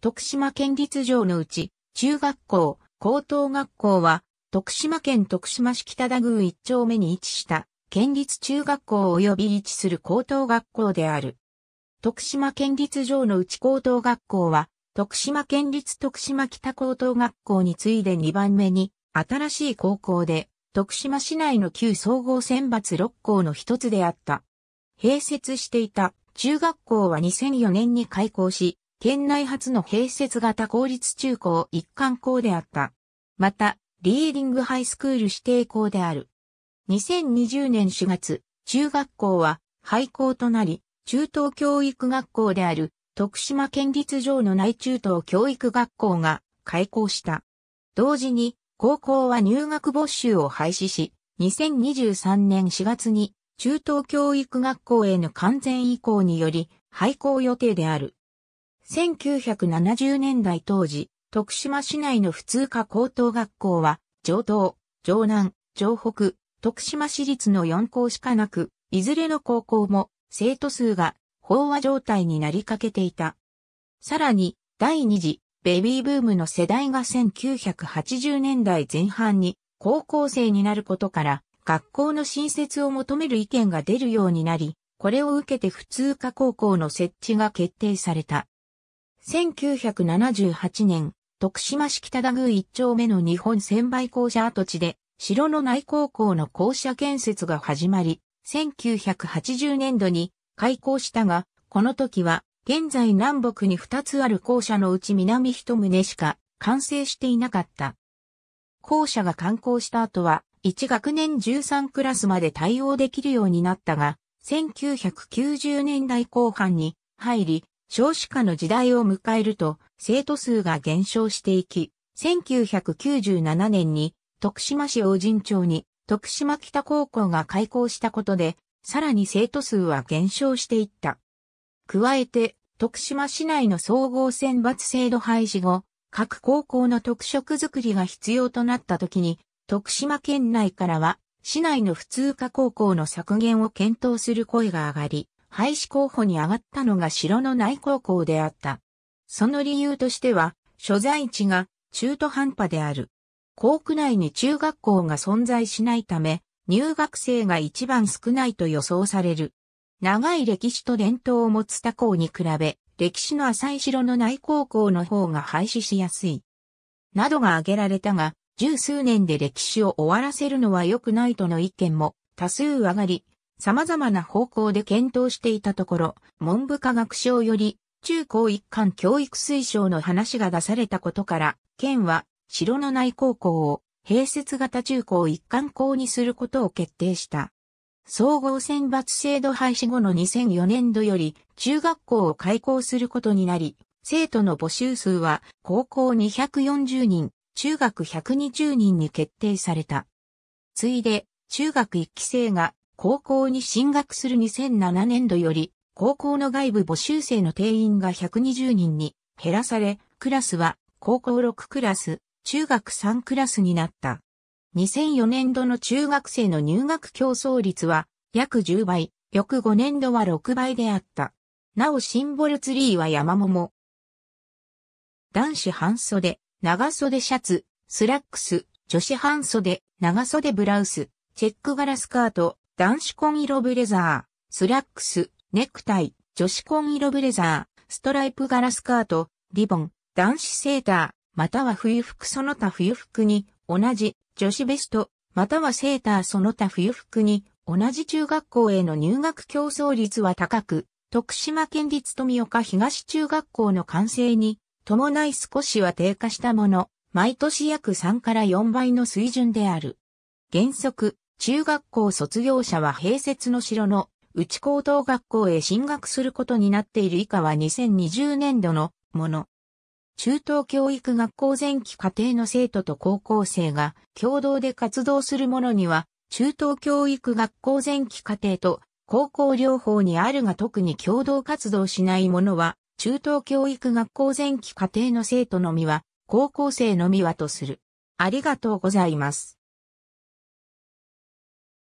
徳島県立城のうち、中学校、高等学校は、徳島県徳島市北田宮一丁目に位置した、県立中学校及び位置する高等学校である。徳島県立城のうち高等学校は、徳島県立徳島北高等学校に次いで2番目に、新しい高校で、徳島市内の旧総合選抜6校の一つであった。併設していた中学校は2004年に開校し、県内初の併設型公立中高一貫校であった。また、リーディングハイスクール指定校である。2020年4月、中学校は廃校となり、中等教育学校である徳島県立上の内中等教育学校が開校した。同時に高校は入学募集を廃止し、2023年4月に中等教育学校への完全移行により廃校予定である。1970年代当時、徳島市内の普通科高等学校は、上東、上南、上北、徳島市立の4校しかなく、いずれの高校も生徒数が飽和状態になりかけていた。さらに、第二次ベビーブームの世代が1980年代前半に高校生になることから学校の新設を求める意見が出るようになり、これを受けて普通科高校の設置が決定された。1978年、徳島市北田宮一丁目の日本千倍校舎跡地で、城の内高校の校舎建設が始まり、1980年度に開校したが、この時は現在南北に2つある校舎のうち南一棟しか完成していなかった。校舎が完校した後は1学年13クラスまで対応できるようになったが、1990年代後半に入り、少子化の時代を迎えると、生徒数が減少していき、1997年に徳島市大神町に徳島北高校が開校したことで、さらに生徒数は減少していった。加えて、徳島市内の総合選抜制度廃止後、各高校の特色づくりが必要となった時に、徳島県内からは、市内の普通科高校の削減を検討する声が上がり、廃止候補に上がったのが城の内高校であった。その理由としては、所在地が中途半端である。校区内に中学校が存在しないため、入学生が一番少ないと予想される。長い歴史と伝統を持つ他校に比べ、歴史の浅い城の内高校の方が廃止しやすい。などが挙げられたが、十数年で歴史を終わらせるのは良くないとの意見も多数上がり、様々な方向で検討していたところ、文部科学省より中高一貫教育推奨の話が出されたことから、県は城の内高校を併設型中高一貫校にすることを決定した。総合選抜制度廃止後の2004年度より中学校を開校することになり、生徒の募集数は高校240人、中学120人に決定された。ついで、中学1期生が高校に進学する2007年度より、高校の外部募集生の定員が120人に減らされ、クラスは高校6クラス、中学3クラスになった。2004年度の中学生の入学競争率は約10倍、翌5年度は6倍であった。なおシンボルツリーは山桃。男子半袖、長袖シャツ、スラックス、女子半袖、長袖ブラウス、チェック柄スカート、男子紺色ブレザー、スラックス、ネクタイ、女子紺色ブレザー、ストライプ柄スカート、リボン、男子セーター、または冬服その他冬服に、同じ、女子ベスト、またはセーターその他冬服に、同じ中学校への入学競争率は高く、徳島県立富岡東中学校の開設に伴い少しは低下したものの、毎年約3から4倍の水準である。原則、中学校卒業者は併設の城の内高等学校へ進学することになっている以下は2020年度のもの。中等教育学校前期家庭の生徒と高校生が共同で活動するものには、中等教育学校前期家庭と高校両方にあるが特に共同活動しないものは中等教育学校前期家庭の生徒のみは、高校生のみはとする。ありがとうございます。